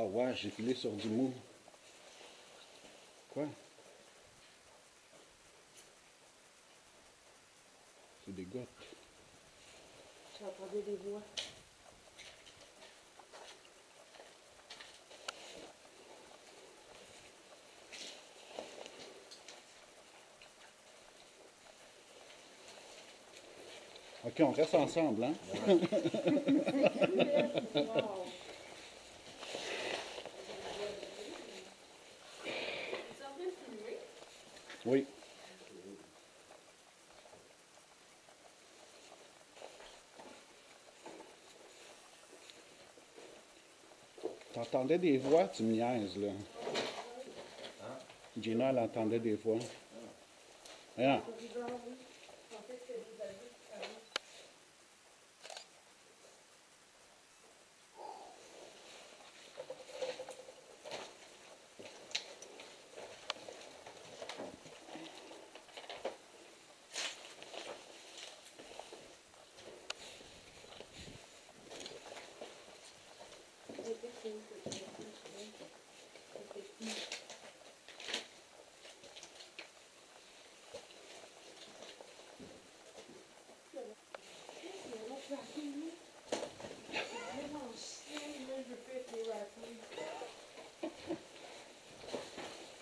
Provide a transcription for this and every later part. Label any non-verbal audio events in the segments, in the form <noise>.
Ah ouais, j'ai filé sur du mou. Quoi? C'est des gouttes. J'entendais des voix. Ok, on reste ensemble, hein? <laughs> <laughs> entendait des voix, tu me niaises, là. Gina, elle entendait des voix. Hein?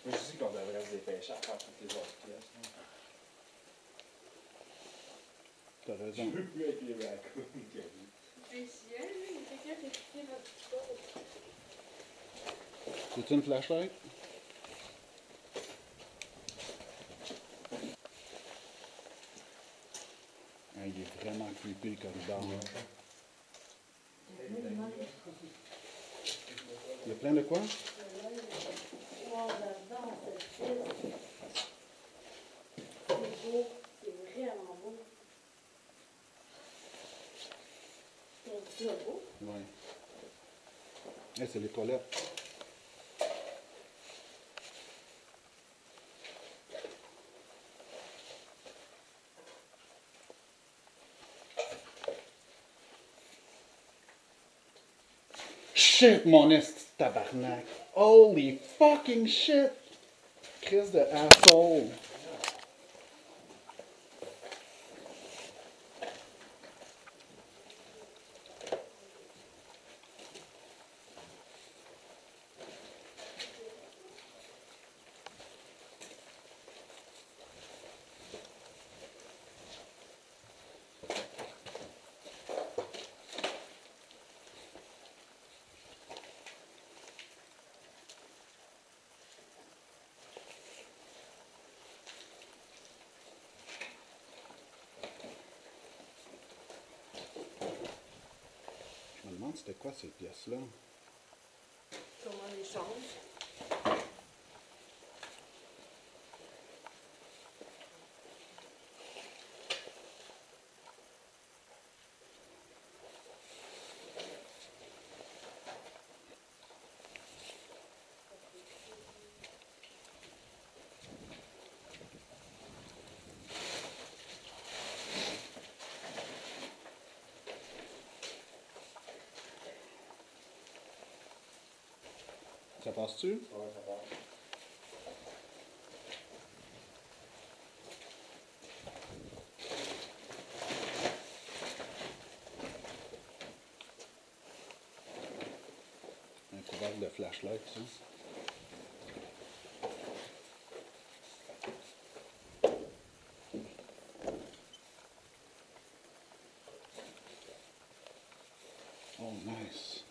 Je sais qu'on devrait se dépêcher à faire toutes les autres pièces. hein. Je veux plus les raccoons. Gabi. C'est une flashlight? Il est vraiment creepy le corridor. Il y a plein de quoi? Wow, là-dedans, cette pièce. C'est beau. C'est vraiment beau. Ça beau. Oui. Eh, c'est les toilettes. Shit, mon esti de tabarnak. Holy fucking shit. Chris de asshole. Demande c'était quoi ces pièces-là. Comment les choses? Ça passe-tu? Ouais, ça va. Un couvercle de flashlight, ça. Oh, nice.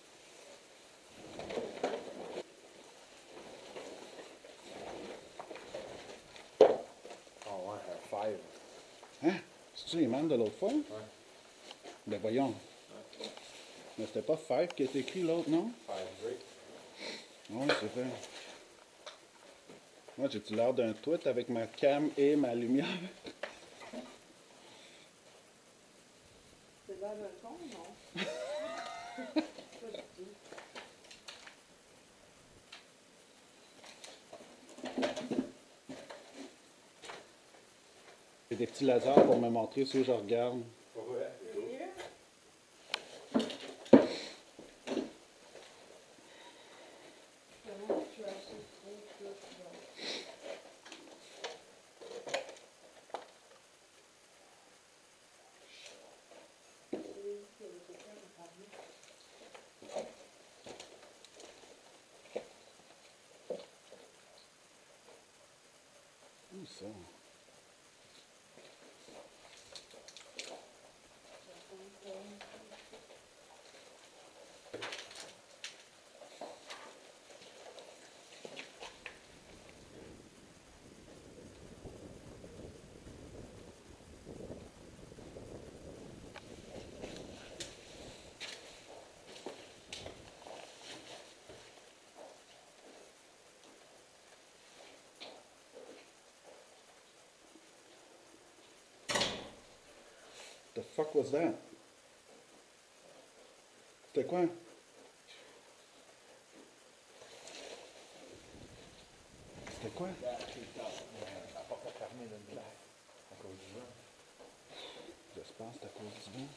Oh ouais, un five. Hein? C'est-tu les mêmes de l'autre fois? Ouais. Ben voyons. Mais c'était pas Five qui est écrit l'autre, non? Five. Oui, c'est vrai. Moi, j'ai-tu l'air d'un tweet avec ma cam et ma lumière? pour me montrer si je regarde. The fuck was that? C'était quoi? C'était quoi? La porte est fermée d'une claque. À cause du vent. J'espère que c'est à cause du vent.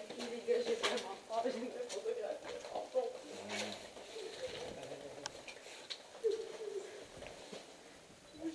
Ok, les gars, j'ai vraiment peur. J'ai une photographie de fantôme. Je vous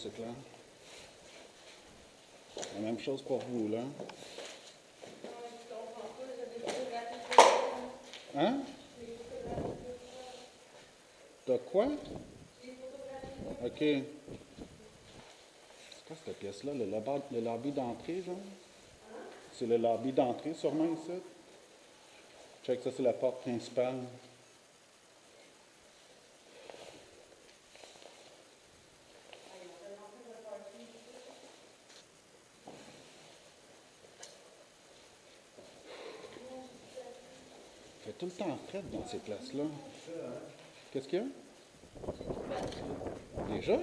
c'est. La même chose pour vous, là. Hein? T'as quoi? OK. C'est quoi cette pièce-là? Le, labo- le lobby d'entrée, genre? C'est le lobby d'entrée, sûrement, ici? Check, ça, c'est la porte principale. Tout le temps frais dans ces places-là. Qu'est-ce qu'il y a? Déjà?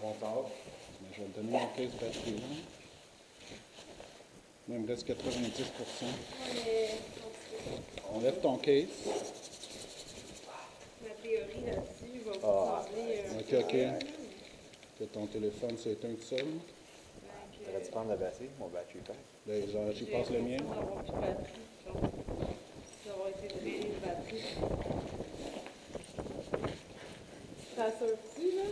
En haut. Mais je vais te donner mon case batterie là. Moi, il me reste 90 Mais, On lève ton case. ma théorie là-dessus va vous Ah. euh, Ok, ok. Que ton téléphone s'est éteint tout seul. T'aurais dû prendre la batterie, mon batterie pack. Là, genre, j'y passe le mien. l'impression d'avoir plus de batterie. donc, D'avoir été Ça là?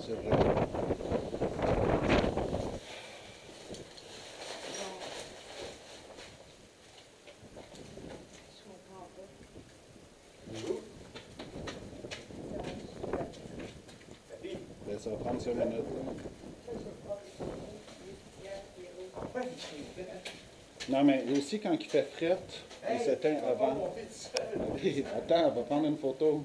C'est vrai. Je comprends pas. Ben, ça va prendre 5 minutes. là. Non, mais aussi quand il fait fret, il s'éteint avant. <laughs> Attends, on va prendre une photo.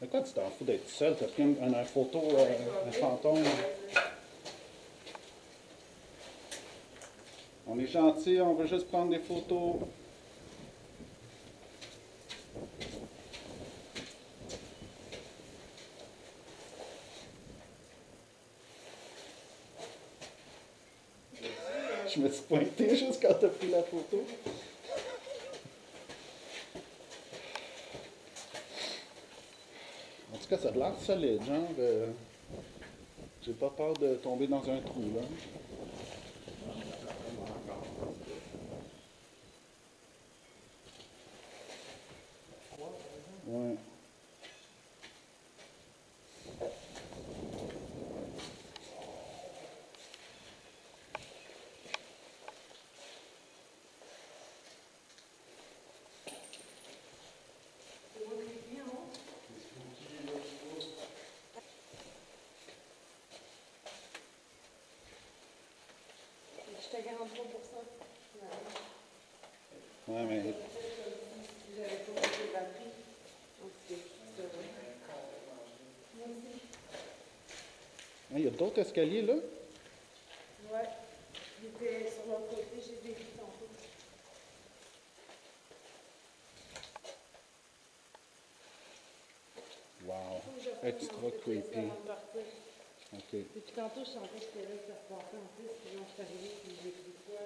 Mais quoi, tu t'en fous d'être seul? T'as pris une, une photo, euh, un fantôme? On est gentil, on veut juste prendre des photos. Pointé juste <laughs> quand t'as pris la photo. En tout cas, ça a l'air solide, genre. euh, J'ai pas peur de tomber dans un trou, là. Ouais, a d'autres escaliers là? Ouais. Il était sur l'autre côté, j'ai vécu tantôt. Wow. Extra creepy. OK. Depuis tantôt, je sentais que c'était là que ça repartait en plus. Puis là, je suis arrivée, puis j'ai pris quoi?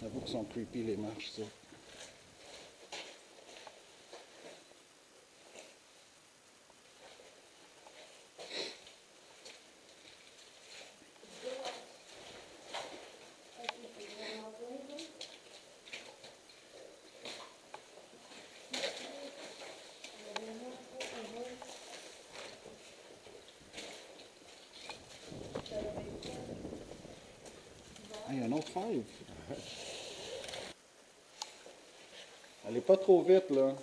J'avoue qu'ils sont creepy les marches, ça. Hey, un autre five. Allez pas trop vite, là.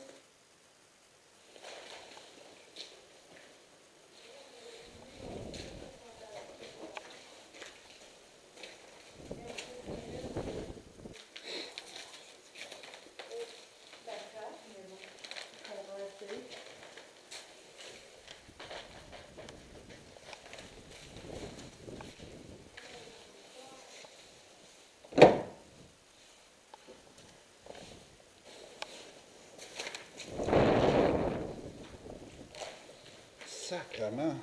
Sacrement.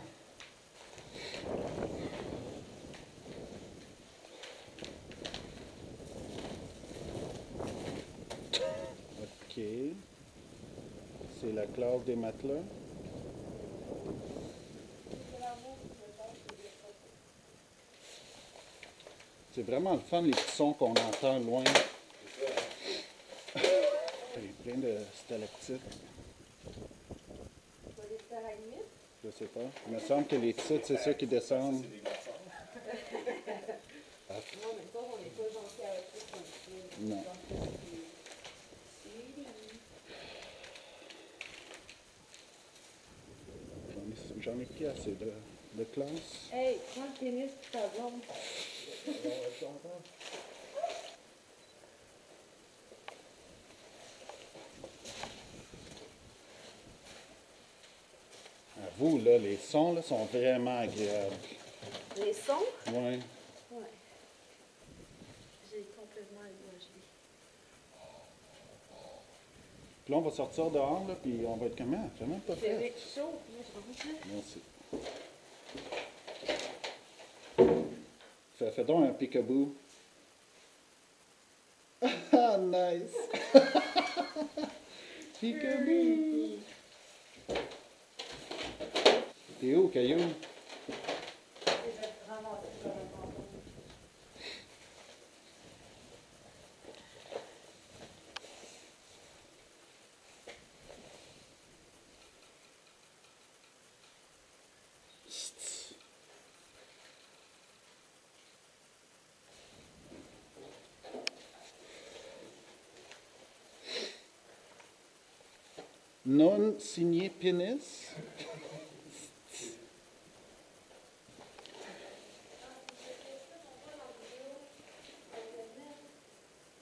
OK. C'est la classe des matelas. C'est vraiment le fun, les petits sons qu'on entend loin. <laughs> Il y a plein de stalactites. On va laisser à la limite. Je sais pas. Il me semble que les titres, c'est ceux qui descendent. Garçons. Non, mais ça, on n'est pas gentil avec eux comme ça. Non. Donc, c'est- J'en ai- J'en ai pris assez de, de classe. Hey, prends le tennis pour ta blonde. Vous, là, les sons là, sont vraiment agréables. Les sons? Ouais. Ouais. J'ai complètement éloigé. Puis là, on va sortir dehors, là, puis on va être comment? Pas C'est fait. chaud. Rentre là. Merci. Fais, fais donc un peekaboo. <laughs> Ah, nice! <laughs> peekaboo! T'es où, Caillou? Et je vais te ramasser sur le menton. Non signé pénis?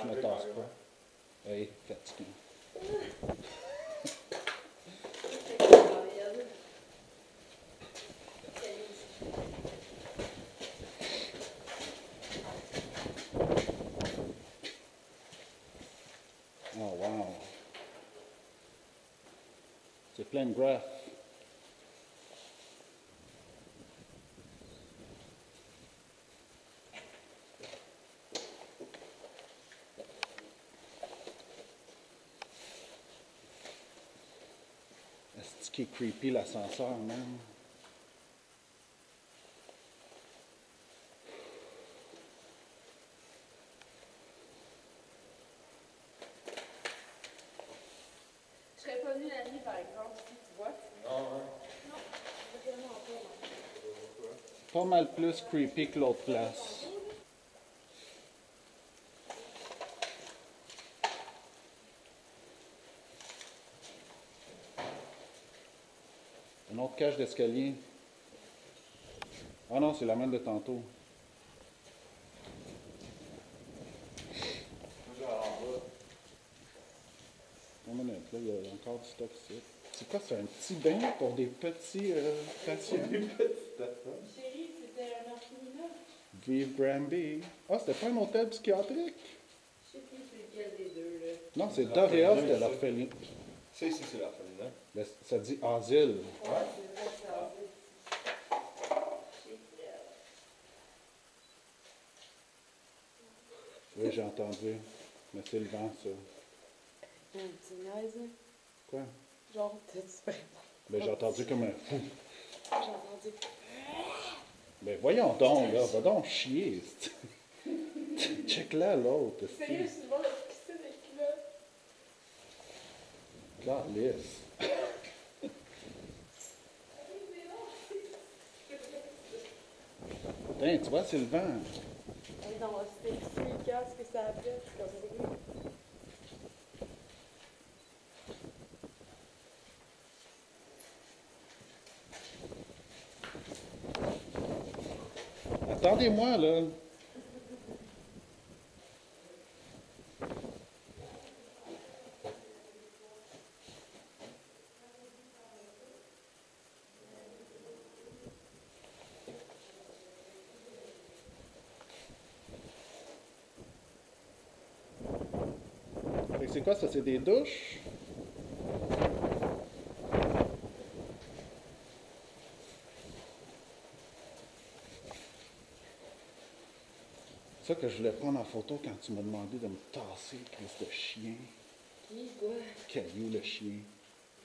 tout pour toi. Belle petite shot, ça. Qu'est-ce qui s'est C'est creepy l'ascenseur, même. Je serais pas venu la nuit, par exemple, si tu vois. Ah, non. Pas mal plus creepy que l'autre place. Cage d'escalier. Ah non, c'est la même de tantôt. Là, il y a encore du stock ici. C'est quoi, c'est un petit bain pour des petits euh, patients? Chérie, c'était un orphelinat. Vive Granby. Ah, c'était pas un hôtel psychiatrique? Je sais plus c'est lequel des deux, là. Non, c'est Doréa, c'était l'orphelinat. Ça ici, c'est. Le- Ça dit asile. Ouais, c'est vrai, ça. Chez elle. Oui, j'ai entendu. Mais c'est le vent, ça. Un petit niaise, hein. Quoi? Genre, t'as-tu vraiment. Ben, j'ai entendu comme un fou. J'ai entendu. Ben, voyons donc, là. Va donc chier. c'est- <laughs> Check là, l'autre. Sérieux, c'est le monde a pissé des culottes. Tiens, tu vois, c'est le vent. C'était que ça comme. Attendez-moi, là. C'est quoi ça? C'est des douches? C'est ça que je voulais prendre en photo quand tu m'as demandé de me tasser, plus de chien. Qui, quoi? Caillou, le chien.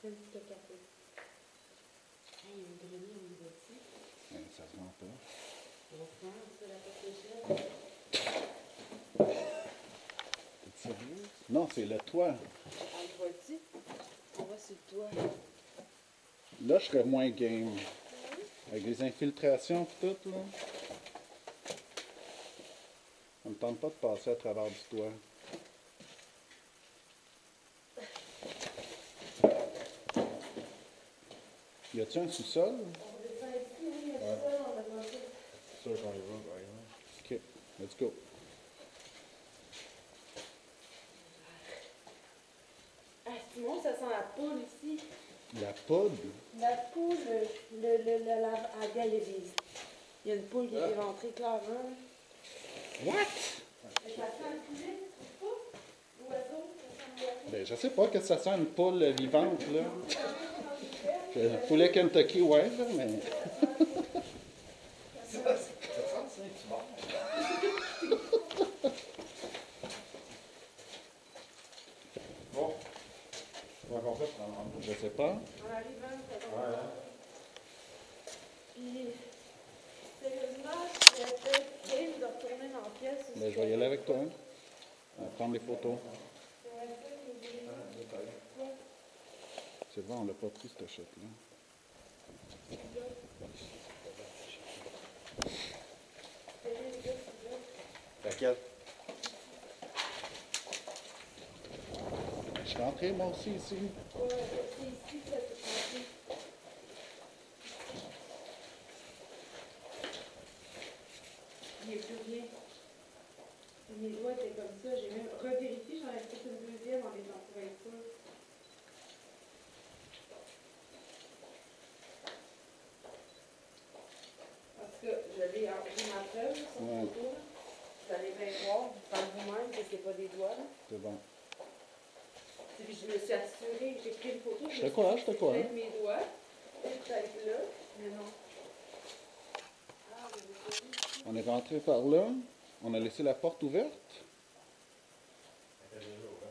Un petit café. Hey, il y a un grenier au niveau ici. Ben, ça se vend pas. On se rend sur la porte sérieux? <laughs> Non, c'est le toit. On? On va sur le toit. Là, je serais moins game. Avec les infiltrations et tout, là. Ça me tente pas de passer à travers du toit. Y a-tu un sous-sol? On descend ici, oui, il y a ça, on a mangé. C'est sûr qu'on y va, par exemple. Ok, let's go. Ah, Simon, ça sent la poule ici. La poudre? La poule, le, le, le, la, à Galévise. Il y a une poule qui est éventrée clairement. What? Ça sent un poulet, pas? L'oiseau. Ben, je sais pas que ça sent une poule vivante, là. Un poulet Kentucky, ouais, là, mais... Ça, ça sent Saint-Hubert. Bon. On va qu'on fait pour en Je sais pas. On arrive hein, ça va. Ouais, hein. Puis, sérieusement, je serais peut-être game de retourner dans la pièce. Ben, je vais y aller avec toi. hein. On va prendre des photos. Je C'est vrai, on l'a pas pris, cette shot-là. Laquelle? Je suis rentré, moi aussi, ici. Ouais, c'est ici que ça. Il n'y a plus rien. Mes doigts étaient comme ça. J'ai même revérifié. J'en ai fait une deuxième en étant pour être. En tout cas, je l'ai j'ai ma preuve sur photo. là. Vous allez bien voir par vous-même que c'est pas des doigts. C'est bon. Je me suis assurée, j'ai pris une photo. Je te crois, je te crois. peut-être mes doigts, peut-être là, mais non. Ah. On est rentré par là. On a laissé la porte ouverte.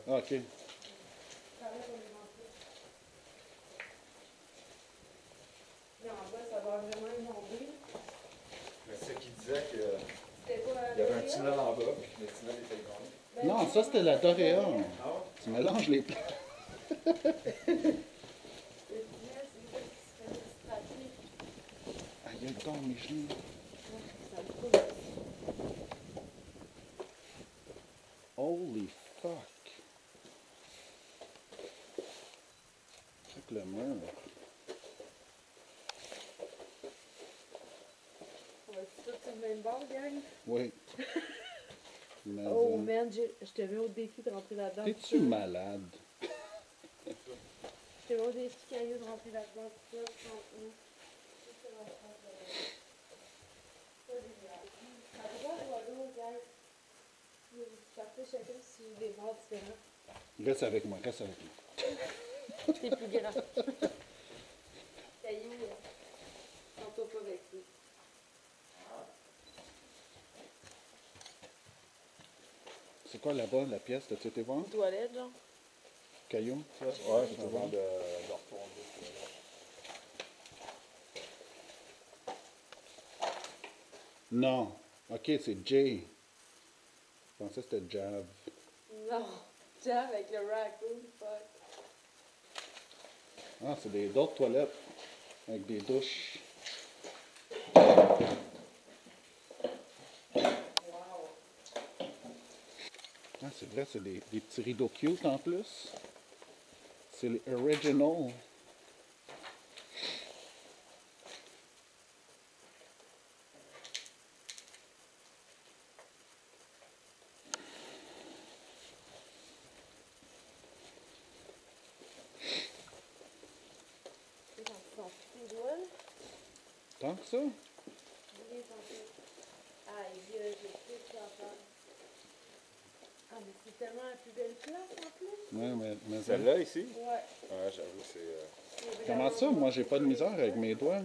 Ah, OK. Mais en bas, ça va vraiment inonder. Mais c'est qui disait qu'il y avait un tunnel en bas, puis que le tunnel était grand. Ben, Non, ça, c'était la Doréa. Ah? Tu mélanges les plats. Ah, il y Aïe, ah, dans mes genoux. Holy fuck. Check le mur. On est tous sur le même bord, gang? Oui. <laughs> oh man, je te mets au défi de rentrer là-dedans. T'es-tu malade? Je te mets au défi, Caillou, de rentrer là-dedans. c'est des. Reste avec moi, reste avec moi. <laughs> T'es plus grand. Caillou. C'est quoi là-bas, la pièce? T'as-tu été voir? Toilette, genre? Caillou? Ouais, c'est avant de, de retourner. Non. Ok, c'est Jay. Je pensais que c'était Jav. Non. Tiens, avec le raccoon, fuck. Ah, c'est des d'autres toilettes. Avec des douches. Ah, c'est vrai, c'est des, des petits rideaux cute en plus. C'est les original. C'est dans son petit doigt, là. Tant que ça? Aïe, j'ai tout. Ah, mais c'est tellement la plus belle place en plus. Ouais, mais, mais Celle-là ici? Ouais, j'avoue, c'est. euh, c'est Comment ça? Moi, j'ai pas de misère avec mes doigts.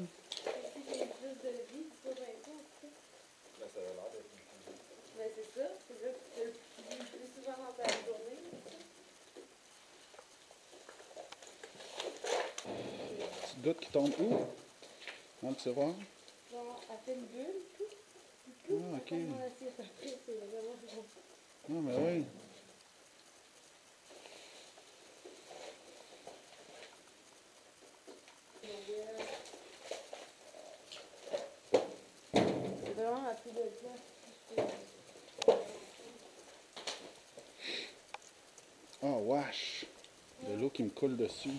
Petite goutte qui tombe où? Dans le tiroir? Genre, elle fait une bulle. Ah, ok. Comment l'assiette après, c'est vraiment bon. Non, mais oui. C'est vraiment la plus belle place. Oh, wesh. De l'eau qui me coule dessus.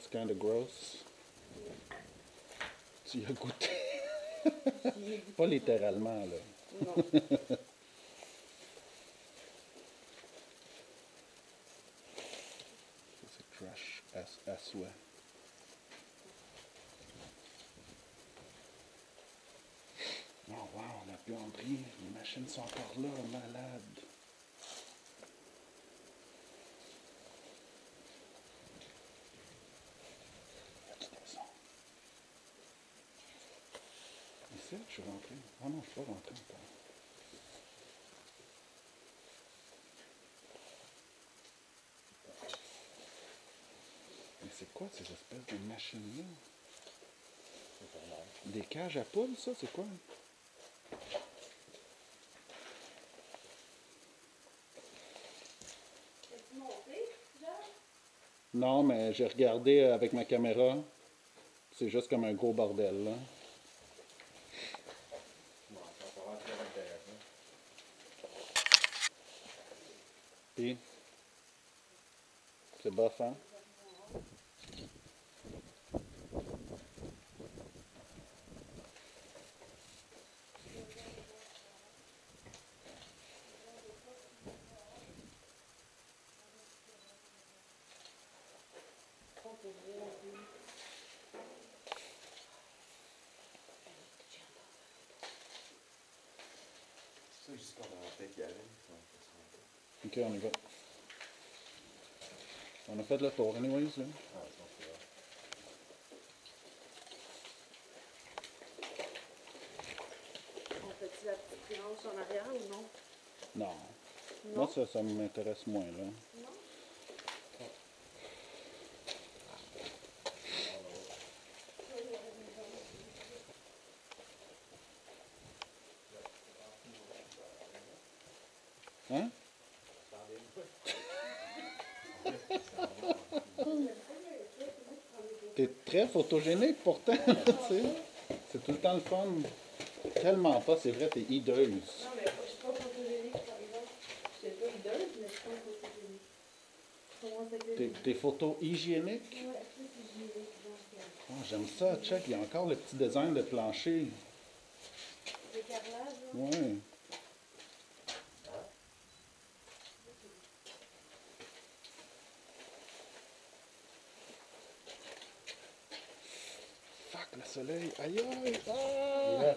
C'est kind of gross. Tu y as goûté? <laughs> Pas littéralement, là. <laughs> Non. Trash à, à souhait. Oh, wow, la buanderie. Les machines sont encore là, malade. Y a-tu des sons? Ici, je suis rentré. Ah non, je suis pas rentré encore. Mais c'est quoi ces espèces de machines-là? Des cages à poules, ça, c'est quoi? Non, mais j'ai regardé avec ma caméra. C'est juste comme un gros bordel, là. Puis, c'est bof, hein? Juste qu'on va peut-être y aller. si on fait ça. Ok, on y va. On a fait le tour, anyways, là. Ah. On fait-tu la petite en arrière ou non? Non. Non? Moi, ça, ça m'intéresse moins, là. Non? Hein? T'es très photogénique pourtant, <laughs> tu sais. C'est tout le temps le fun. Tellement pas, c'est vrai, t'es hideuse. Non, mais je suis pas photogénique, par exemple. Je suis pas hideuse, mais je suis pas photogénique. Tes. Ouais, plus hygiénique, Ah, J'aime ça, check. Il y a encore le petit design de plancher. Le carrelage, là. Ouais. Soleil. Aïe aïe. Ah!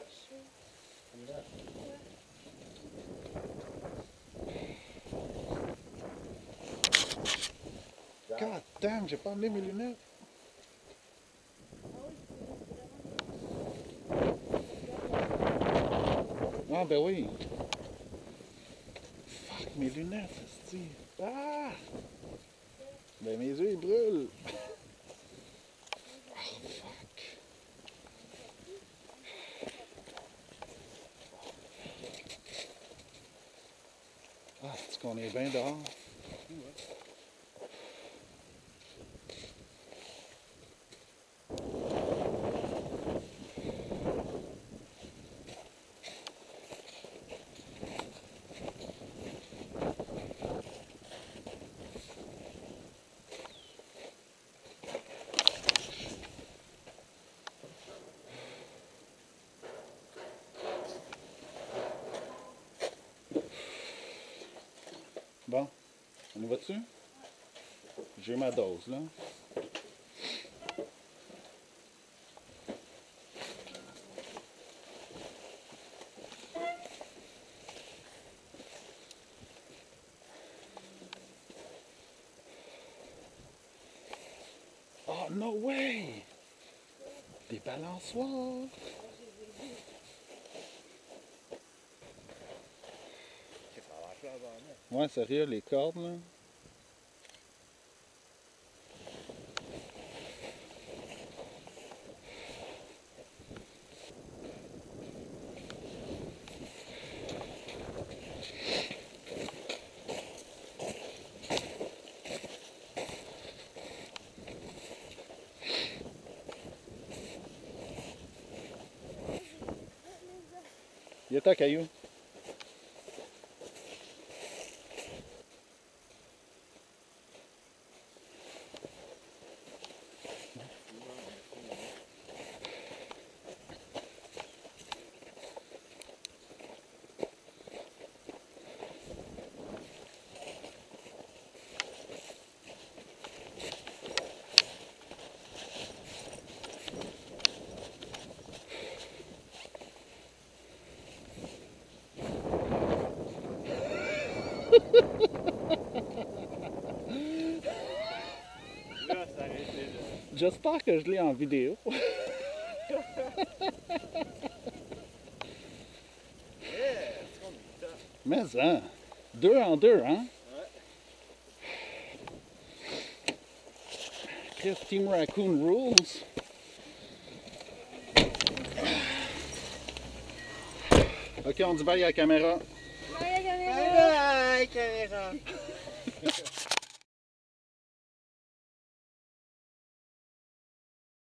God damn, j'ai pas amené mes lunettes. Ah ben oui. Fuck, mes lunettes, c'est Ah! Ben mes yeux, ils brûlent. <laughs> Oh, fuck. Ah, c'est qu'on est bien dehors. Bon, dessus? J'ai ma dose, là. Oh, no way! Des balançoires! Ouais, sérieux, les cordes, là. Il est J'espère que je l'ai en vidéo. <laughs> Mais hein, deux en deux, hein? Chris, Team Raccoon rules. Ok, on dit bye à la caméra. Bye, la caméra. Bye bye, caméra.